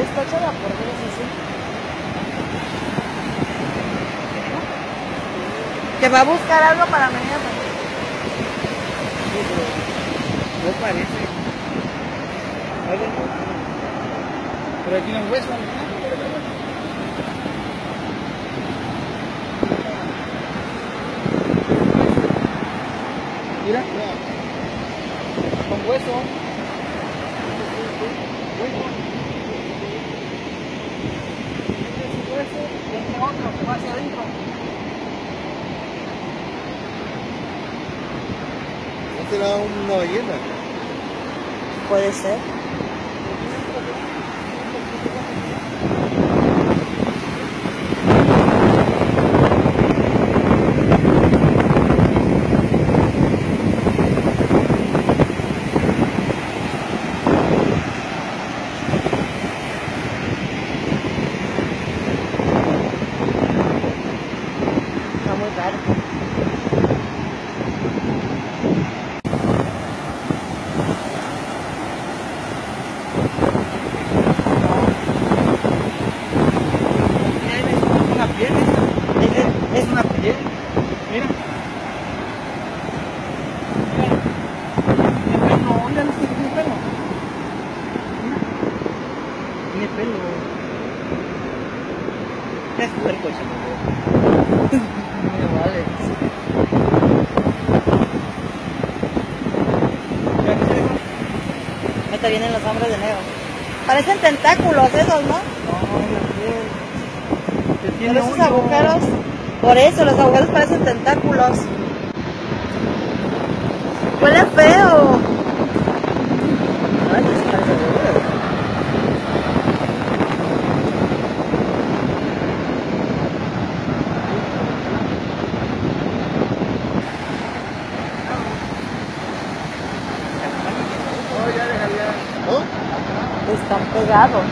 despachada por menos así. ¿Te va a buscar algo para mañana? No parece. Pero aquí no hay hueso, ¿no? Mira. Con hueso. Hueso. Hueso. Y este otro que va hacia adentro. ¿No será una ballena? Puede ser. Está muy raro. Es una piel. Es, es- Es una piel. Mira. Mira. Tiene pelo. Mira, no tiene pelo. Mira. Tiene pelo. Es puerco, chaval. Me vale. Ahorita vienen los hombres de negro. Parecen tentáculos esos, ¿no? No, Pero esos agujeros, por eso los agujeros parecen tentáculos. Huele feo. Ay, sí parece agujeros. ¿No? Están pegados.